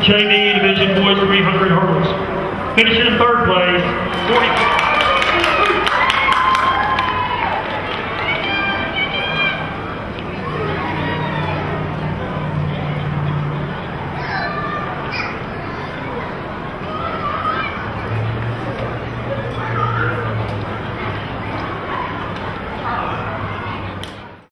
JV Division Boys 300 hurdles. Finishing in third place, 40.